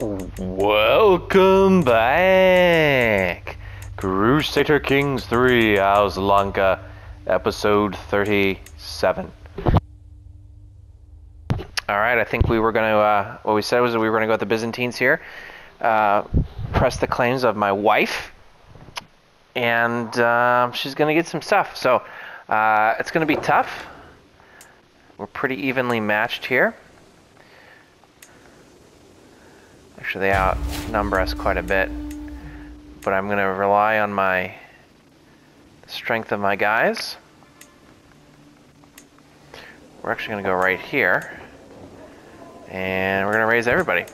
Welcome back! Crusader Kings 3 House Lanka, episode 37. Alright, I think we were going to, uh, what we said was we were going to go with the Byzantines here, uh, press the claims of my wife, and uh, she's going to get some stuff. So uh, it's going to be tough. We're pretty evenly matched here. Actually, they outnumber us quite a bit. But I'm going to rely on my strength of my guys. We're actually going to go right here. And we're going to raise everybody.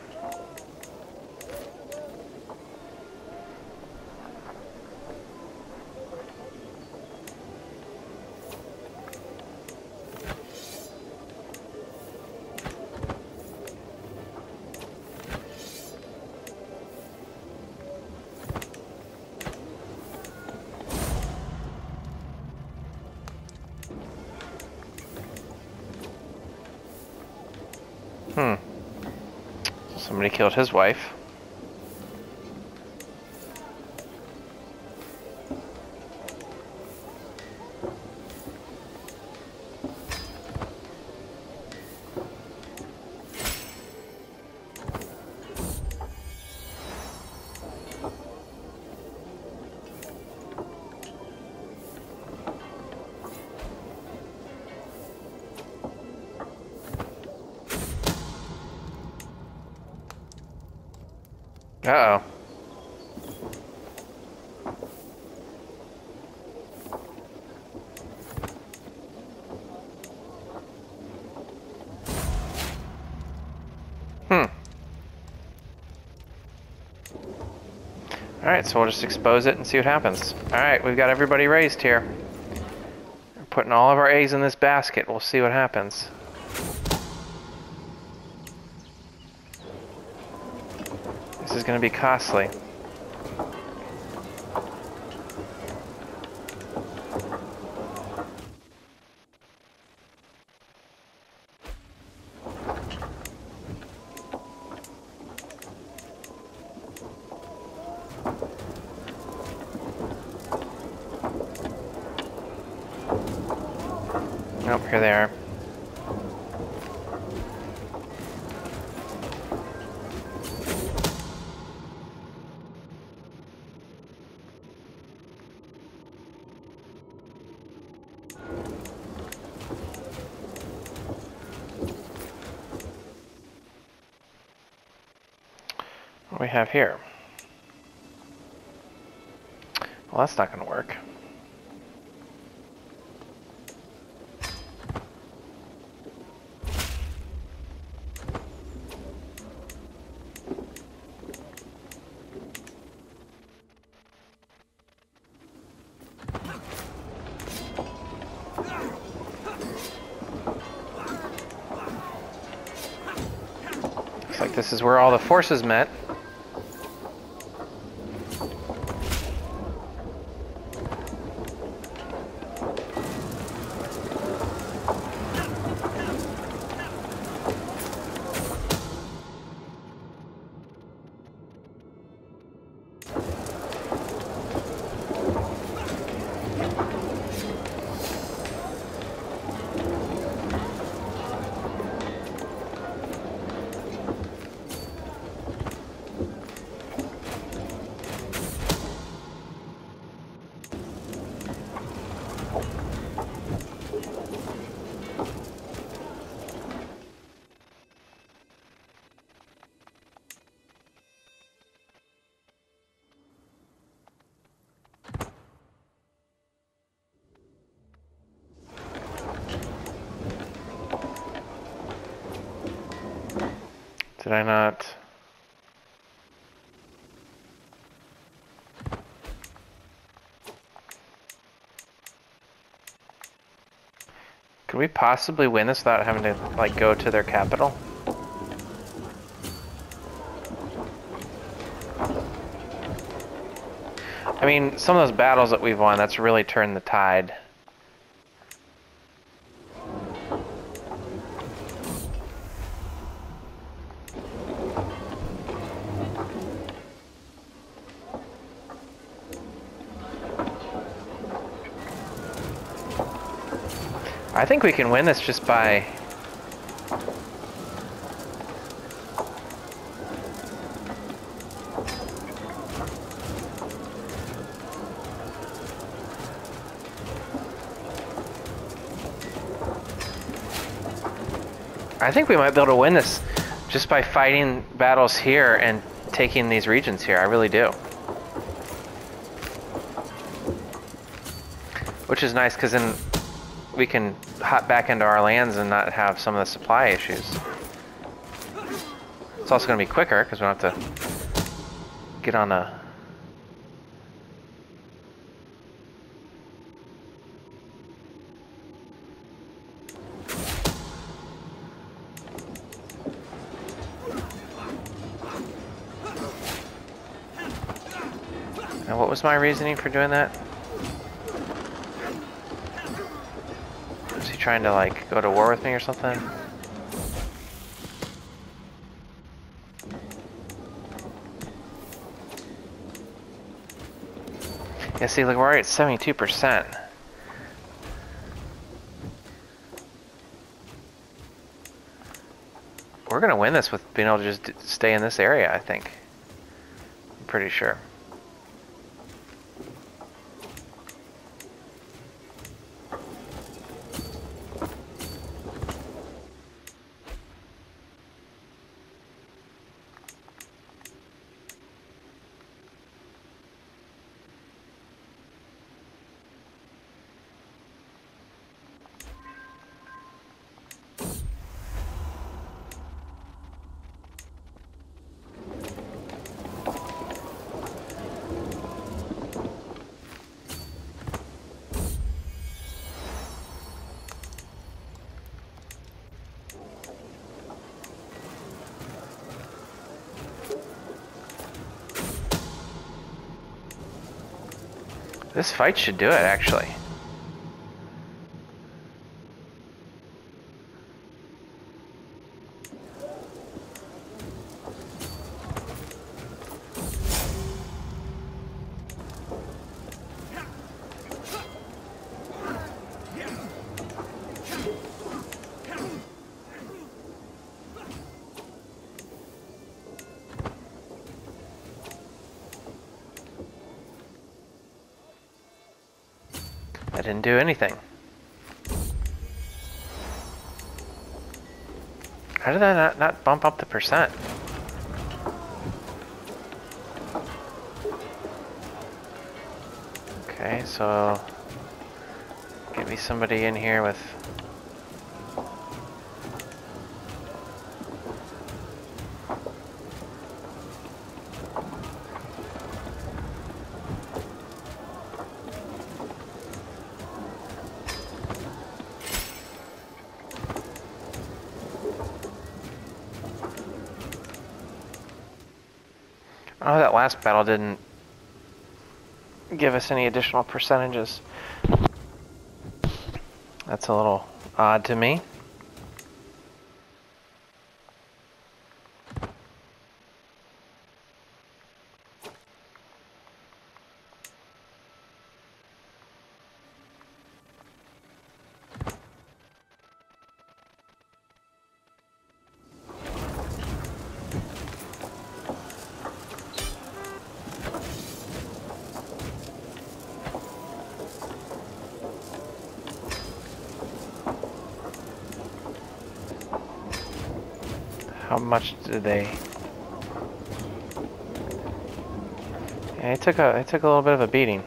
His wife. Uh-oh. Hmm. Alright, so we'll just expose it and see what happens. Alright, we've got everybody raised here. We're putting all of our eggs in this basket. We'll see what happens. This is going to be costly. Here? Well, that's not going to work. Looks like this is where all the forces met. Did I not? Could we possibly win this without having to, like, go to their capital? I mean, some of those battles that we've won, that's really turned the tide. I think we can win this just by... I think we might be able to win this just by fighting battles here and taking these regions here. I really do. Which is nice because then we can back into our lands and not have some of the supply issues. It's also going to be quicker because we don't have to get on a... Now what was my reasoning for doing that? Trying to like go to war with me or something? Yeah, see, look, we're at 72%. We're gonna win this with being able to just stay in this area, I think. I'm pretty sure. This fight should do it, actually. Do anything. How did I not, not bump up the percent? Okay, so get me somebody in here with Oh, that last battle didn't give us any additional percentages. That's a little odd to me. How much did they? Yeah, it took a it took a little bit of a beating.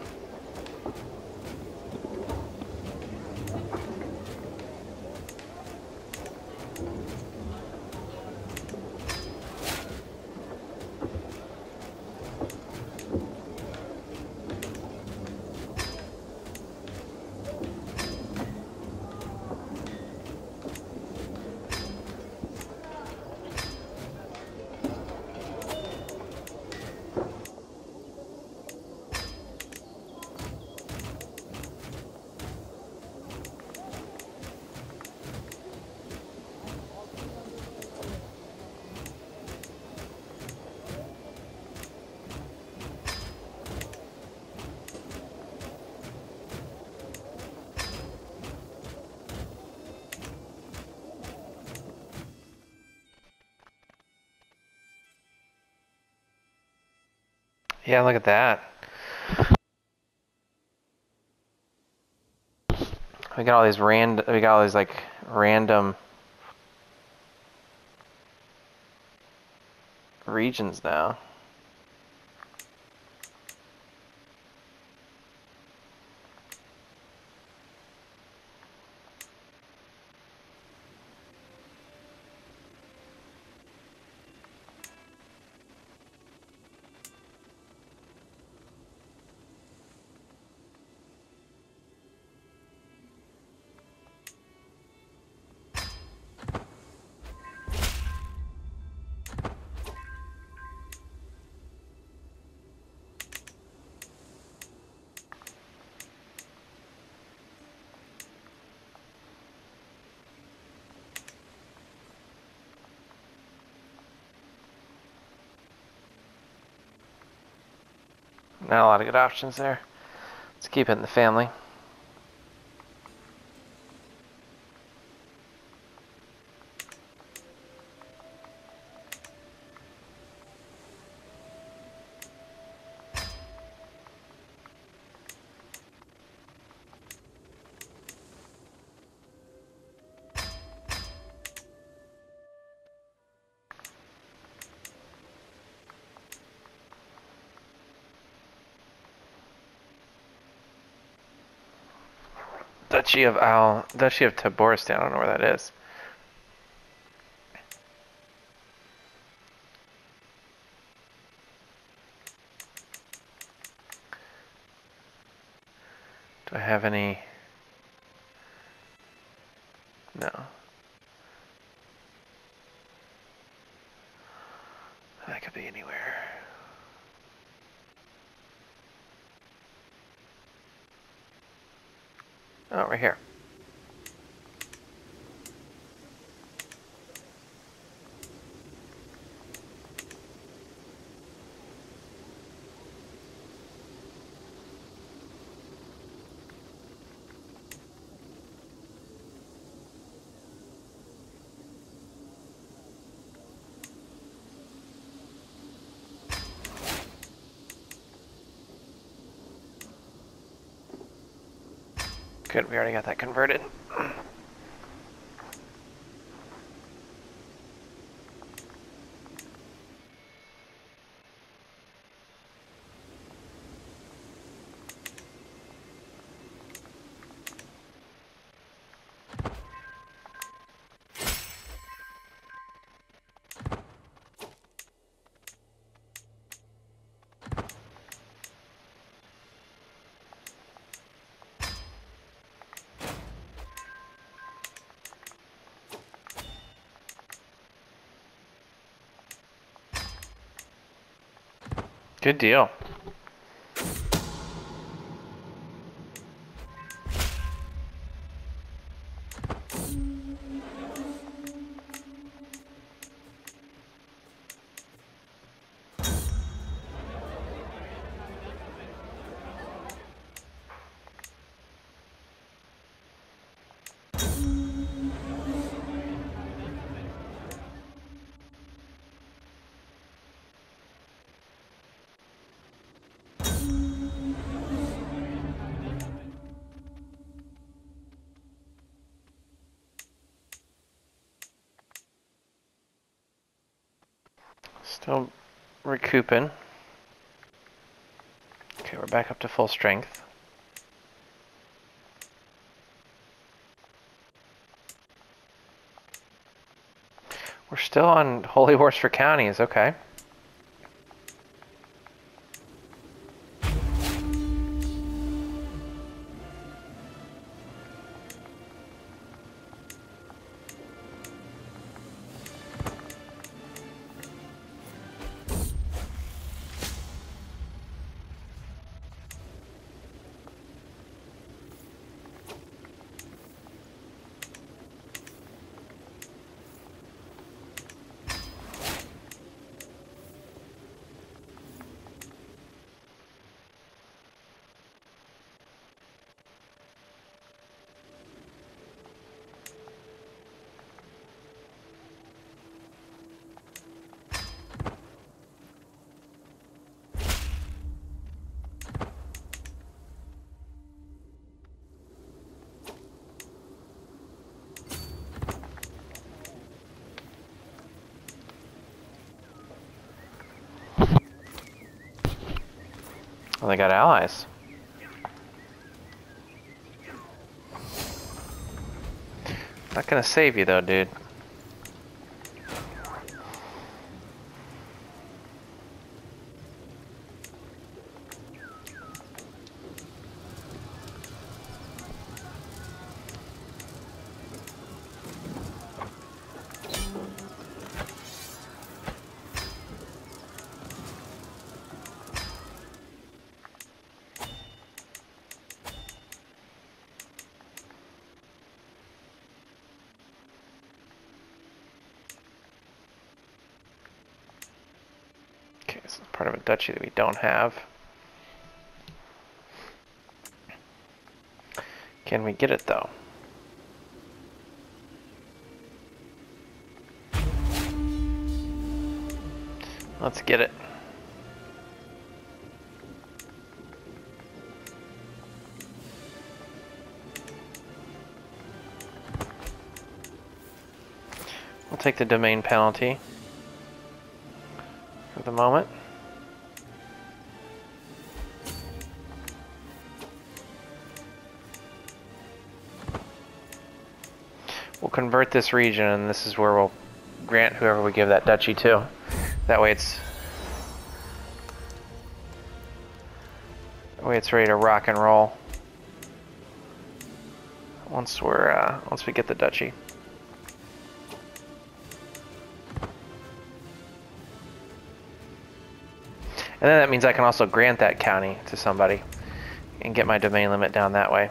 Yeah, look at that. We got all these random. We got all these like random regions now. Not a lot of good options there. Let's keep it in the family. Duchy of Al, Duchy of Tabaristan. I don't know where that is. Do I have any? No. That could be anywhere. Oh, right here. Good, we already got that converted. Good deal. Still recouping. Okay, we're back up to full strength. We're still on Holy Wars for Counties, okay. Well, they got allies. Not gonna save you though, dude. Okay, this is part of a duchy that we don't have. Can we get it though? Let's get it. We'll take the domain penalty for the moment. Convert this region, and this is where we'll grant whoever we give that duchy to. That way it's that way it's ready to rock and roll. Once we're uh, once we get the duchy. And then that means I can also grant that county to somebody and get my domain limit down that way.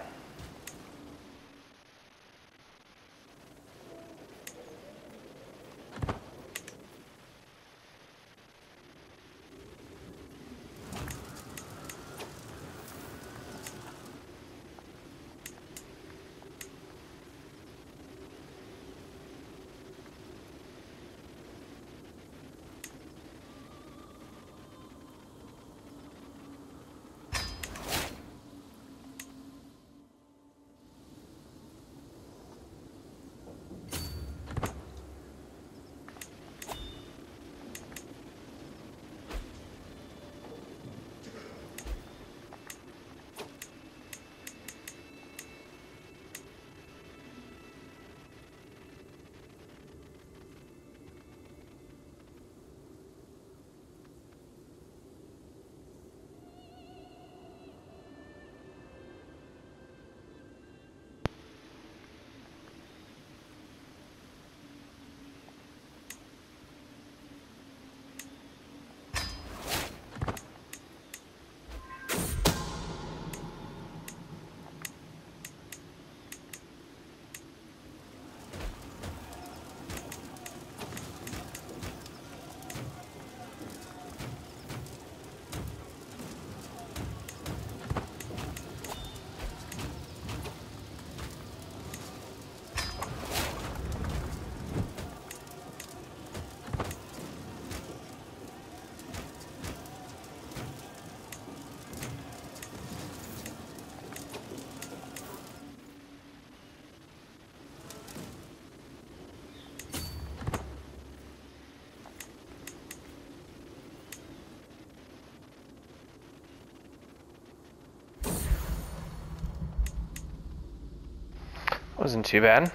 Wasn't too bad.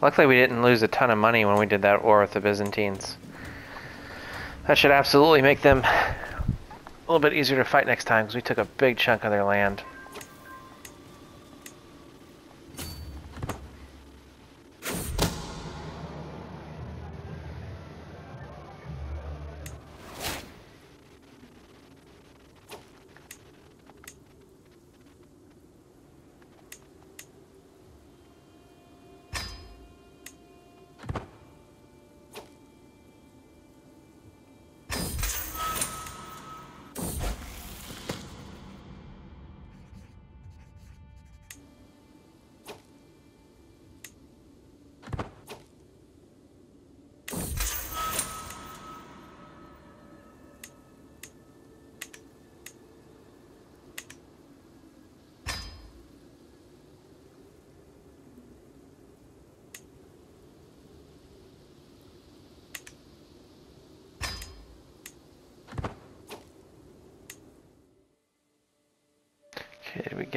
Luckily we didn't lose a ton of money when we did that war with the Byzantines. That should absolutely make them a little bit easier to fight next time because we took a big chunk of their land.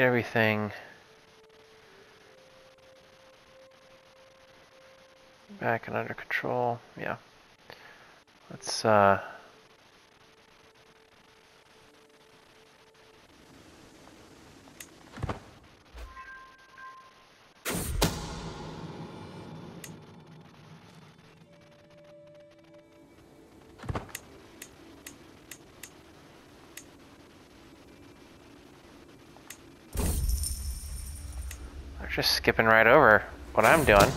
Get everything back and under control? Yeah. Let's uh just skipping right over what I'm doing.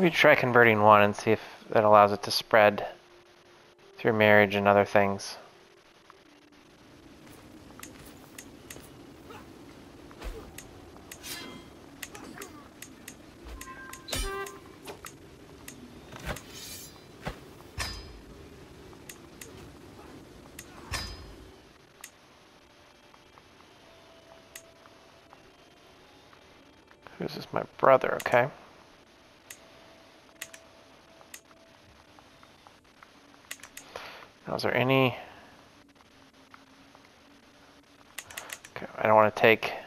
We try converting one and see if that allows it to spread through marriage and other things. This? My brother, okay. Is there any... Okay, I don't want to take... Take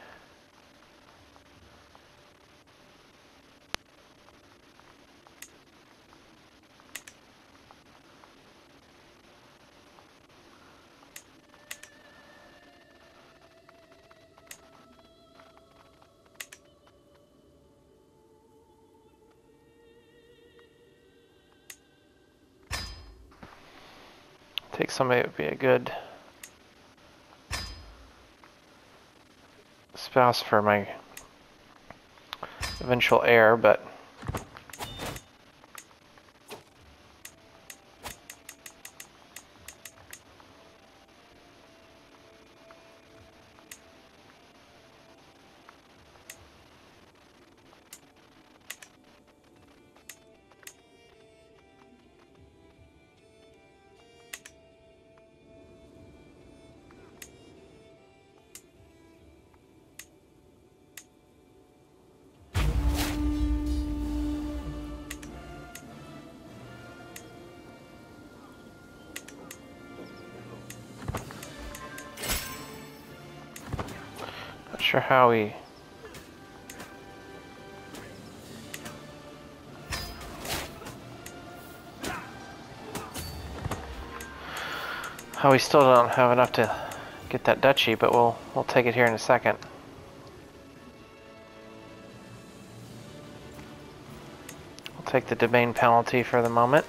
for my eventual heir, but sure how we... How we still don't have enough to get that duchy, but we'll we'll take it here in a second. We'll take the domain penalty for the moment.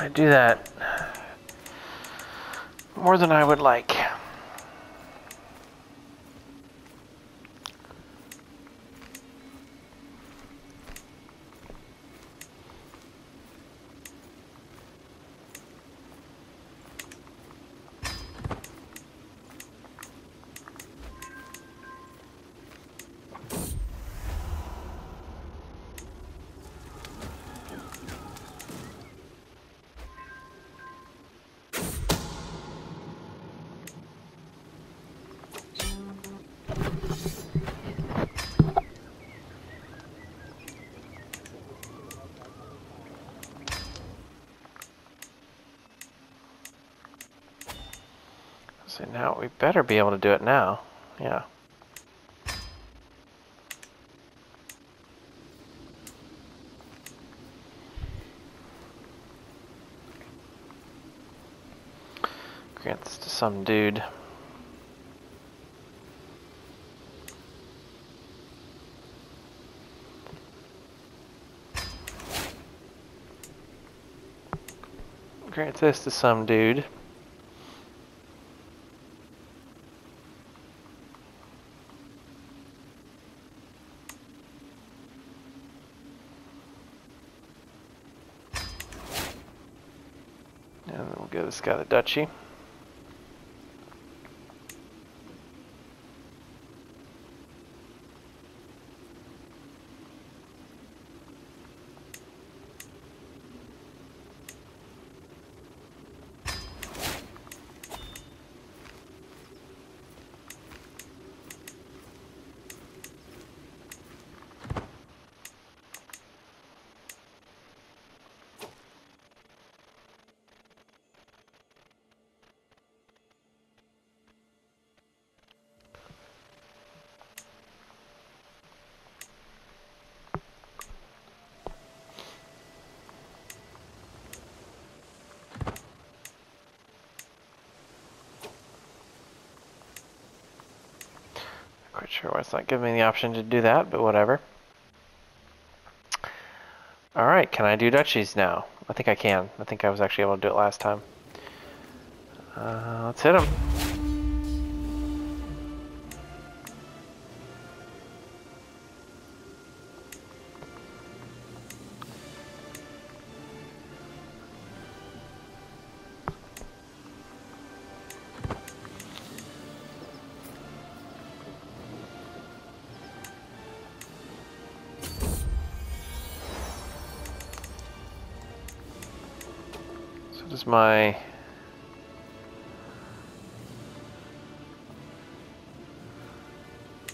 I do that more than I would like. So now we better be able to do it now. Yeah. Grant this to some dude. Grant this to some dude. And then we'll give this guy the duchy. Quite sure why it's not giving me the option to do that, but whatever. Alright, can I do duchies now? I think I can. I think I was actually able to do it last time. Uh, let's hit him. Does my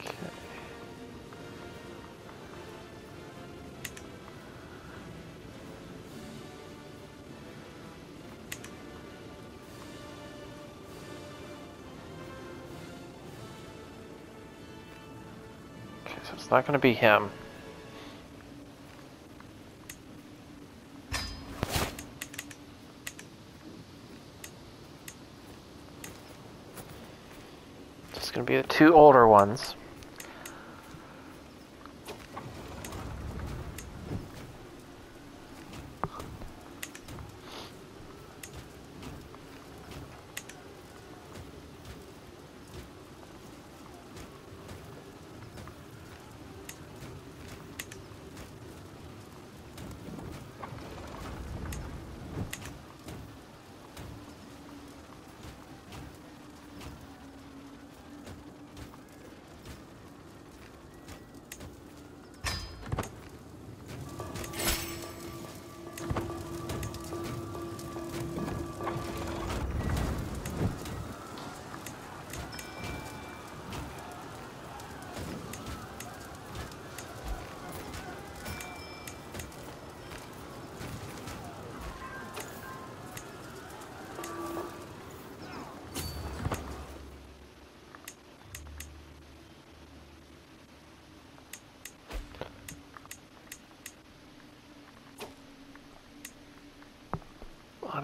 Okay. Okay, so it's not going to be him. It's going to be the two older ones.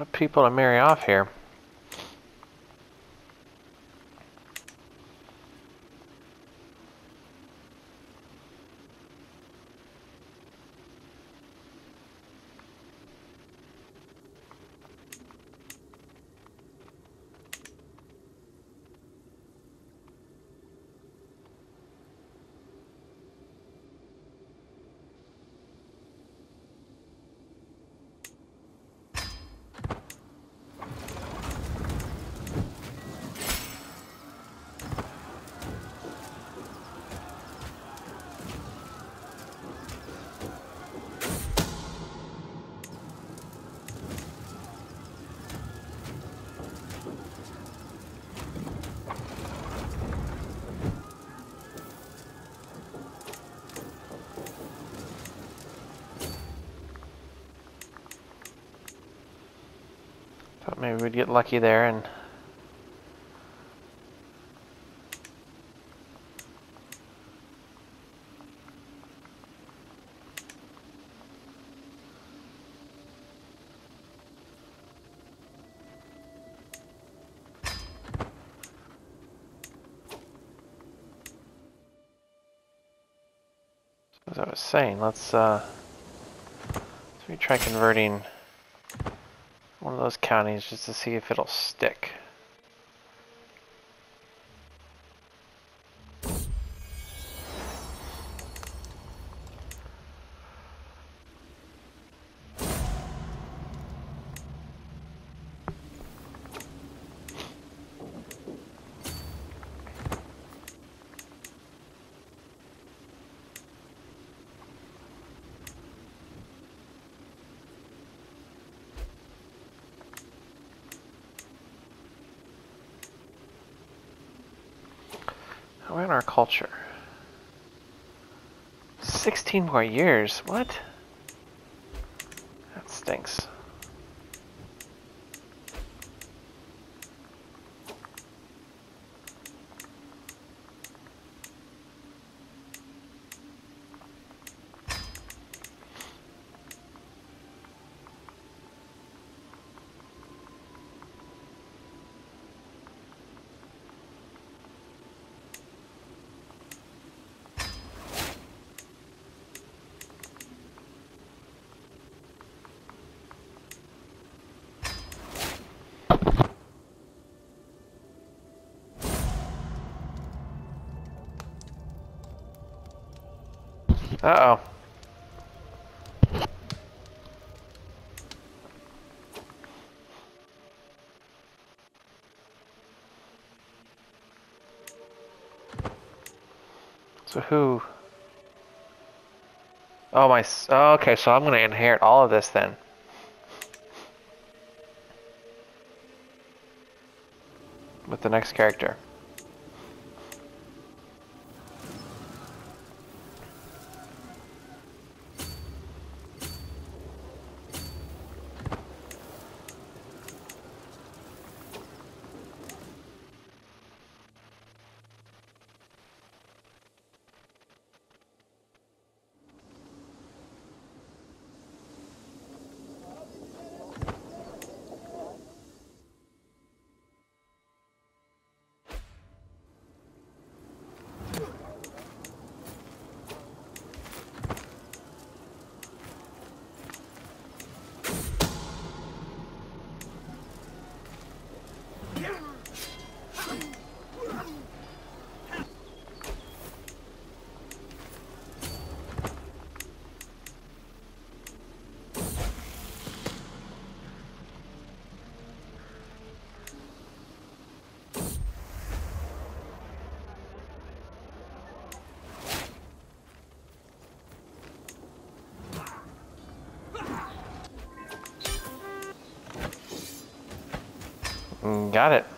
Of people to marry off here. Thought maybe we'd get lucky there and As I was saying, let's uh let's try converting those counties just to see if it'll stick. We're in our culture. 16 more years? What? That stinks. Uh-oh. So who? Oh my. Oh, okay, so I'm gonna inherit all of this then. With the next character. Got it.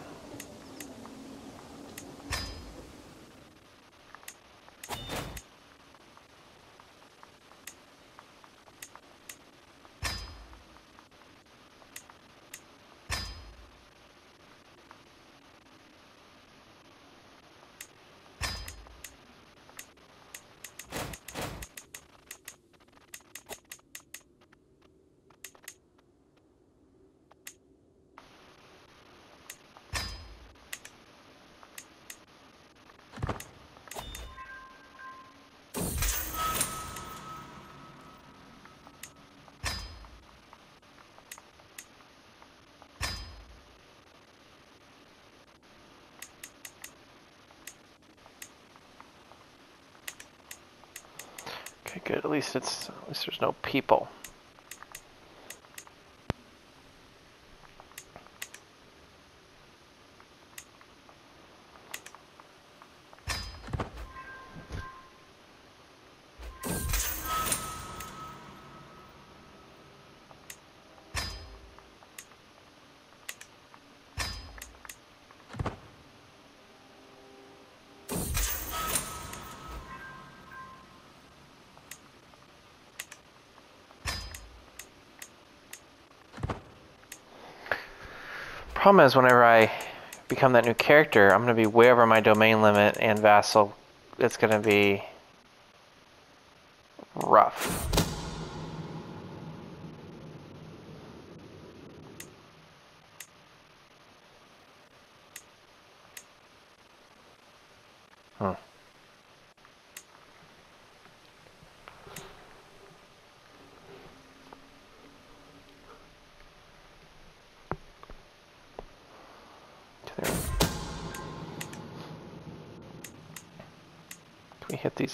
Good. At least it's at least there's no people. Problem is, whenever I become that new character, I'm going to be way over my domain limit and vassal. It's going to be rough.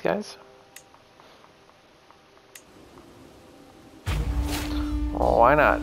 These guys? Well, why not?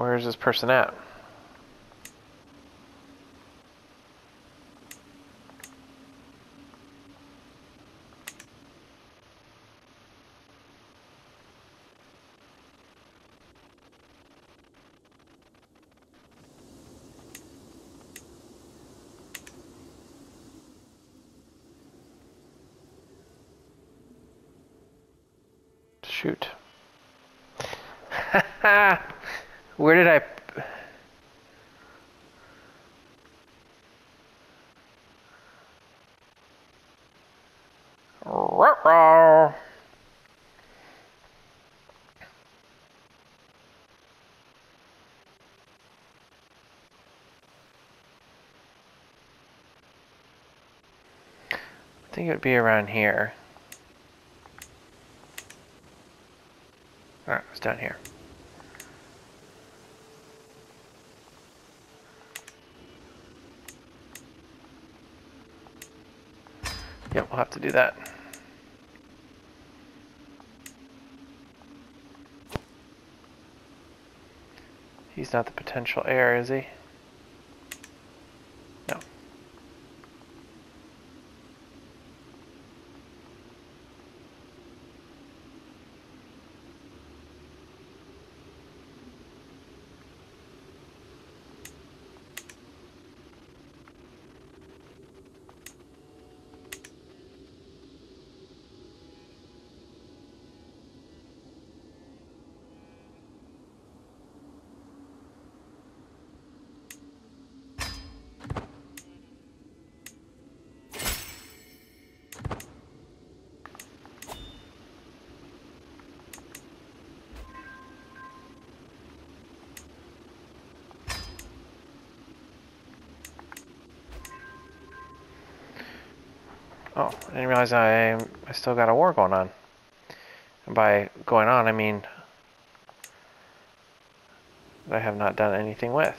Where is this person at? Shoot. Where did I... Ruh-roh. I think it would be around here. Alright, it's down here. Have to do that. He's not the potential heir, is he? Oh, I didn't realize I I still got a war going on. And by going on, I mean I have not done anything with.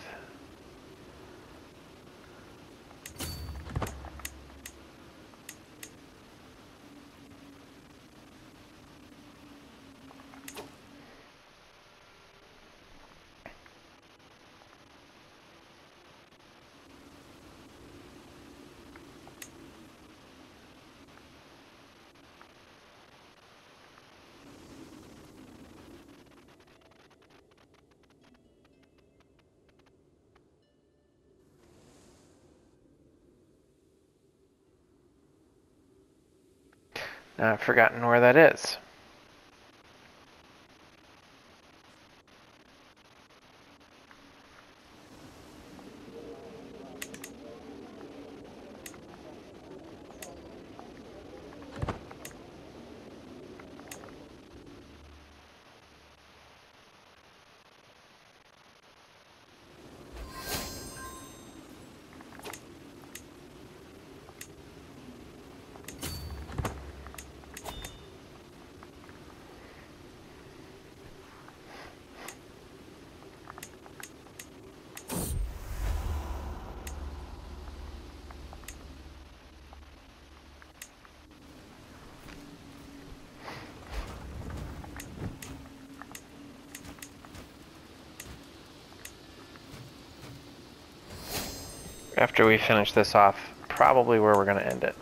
I've forgotten where that is. After we finish this off, probably where we're going to end it.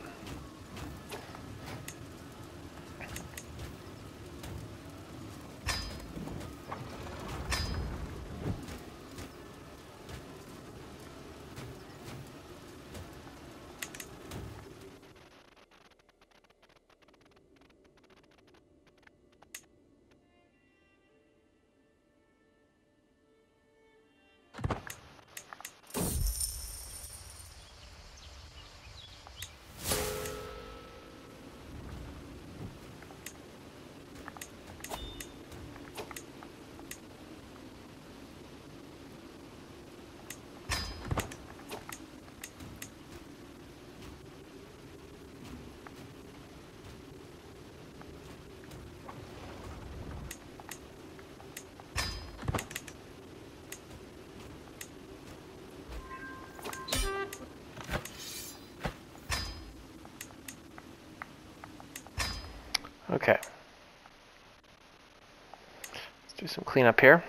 Some cleanup here.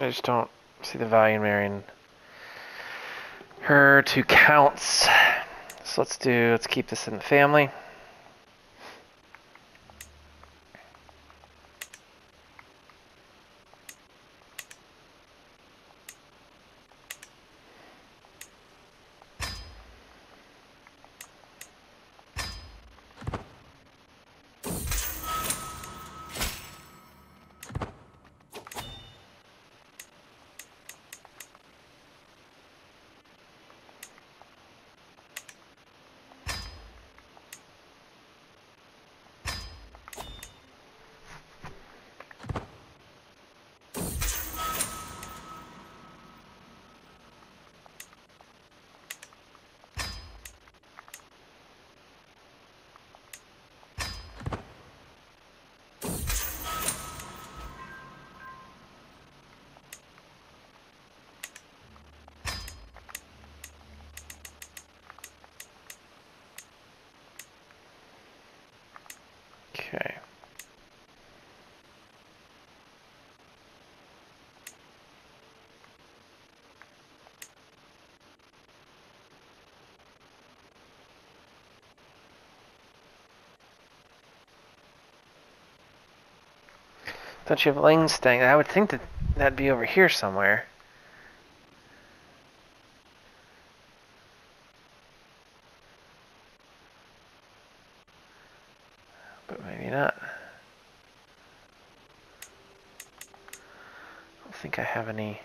I just don't see the value in marrying her to counts. So let's do, let's keep this in the family. Okay. Don't you have Ling staying? I would think that that'd be over here somewhere. But maybe not. I don't think I have any.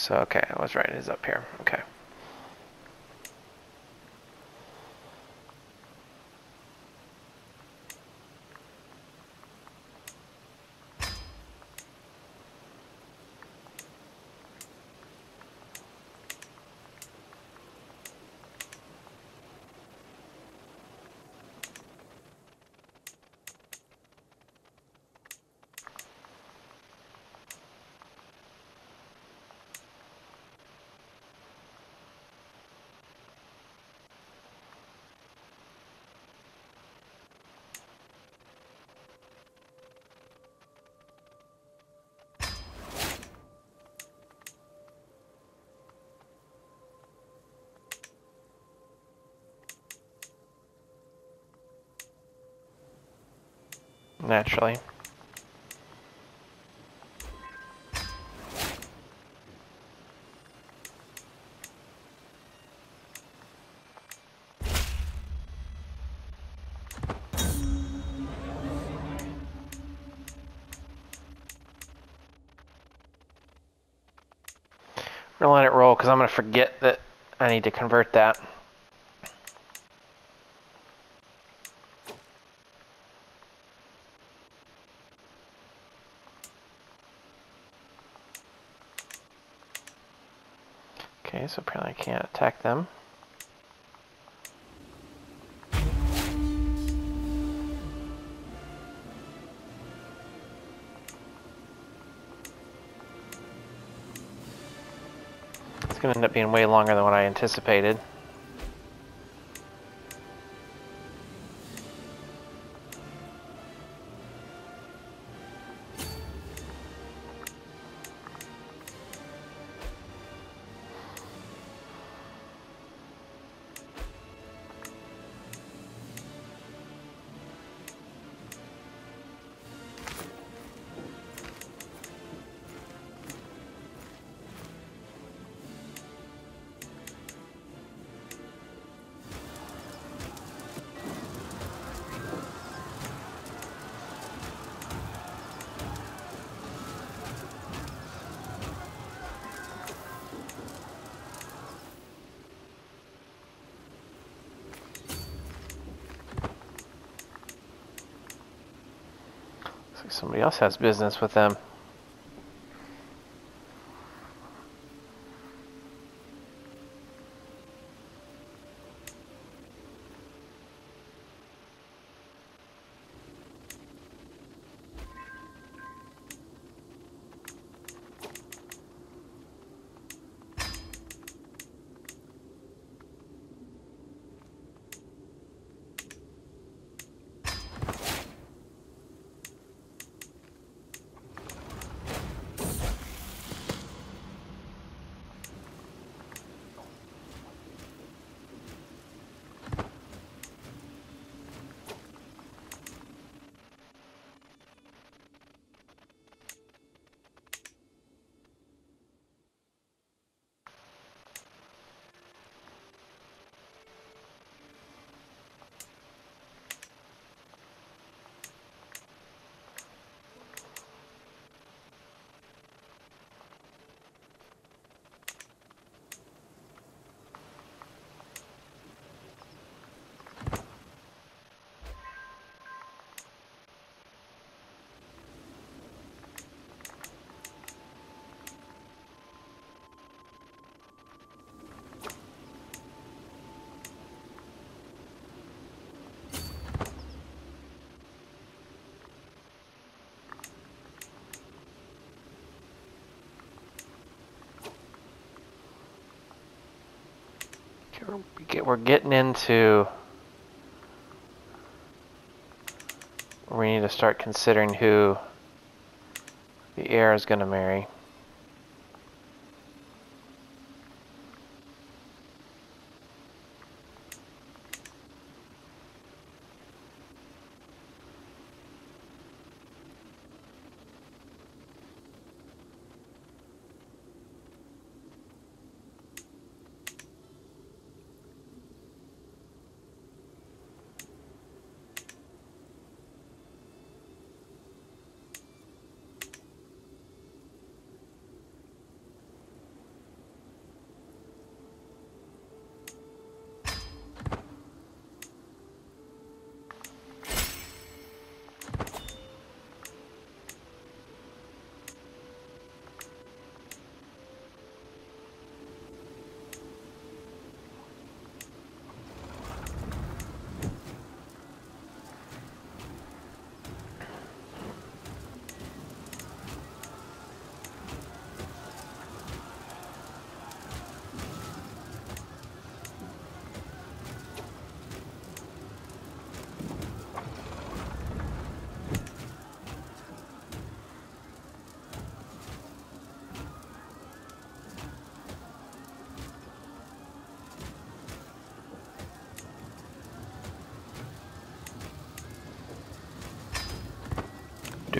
So, okay, I was right, it is up here. Okay. Naturally. We're gonna let it roll because I'm gonna forget that I need to convert that. Okay, so apparently I can't attack them. It's gonna end up being way longer than what I anticipated. Somebody else has business with them. We're getting into we need to start considering who the heir is going to marry.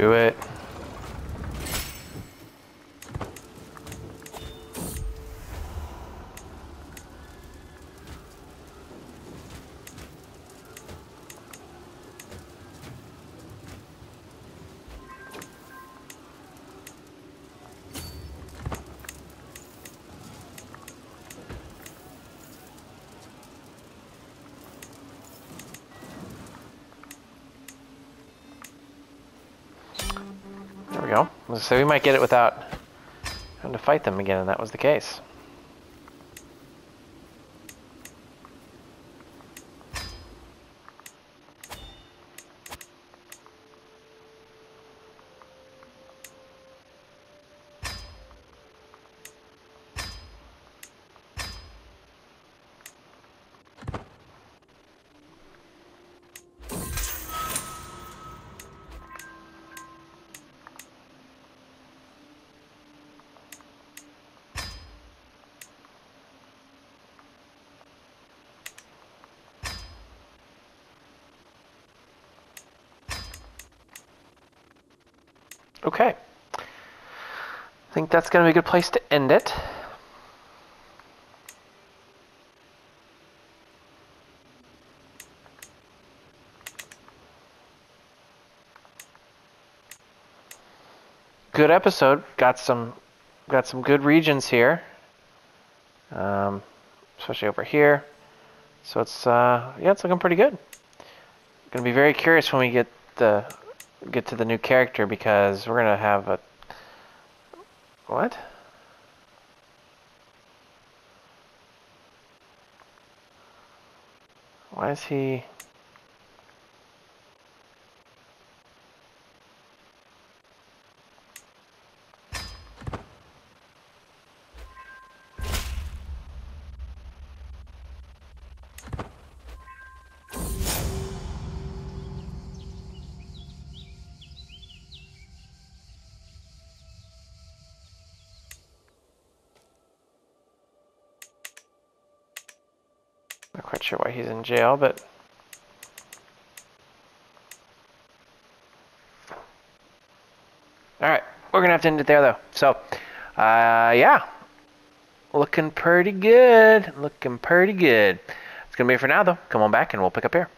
Do it. So we might get it without having to fight them again, and that was the case. Okay. I think that's going to be a good place to end it. Good episode. Got some got some good regions here. Um, especially over here. So it's uh, yeah, it's looking pretty good. Gonna be very curious when we get the get to the new character because we're gonna have a what? Why is he? Jail, but all right, we're gonna have to end it there though. So, uh, yeah, looking pretty good. Looking pretty good. It's gonna be for now though. Come on back and we'll pick up here.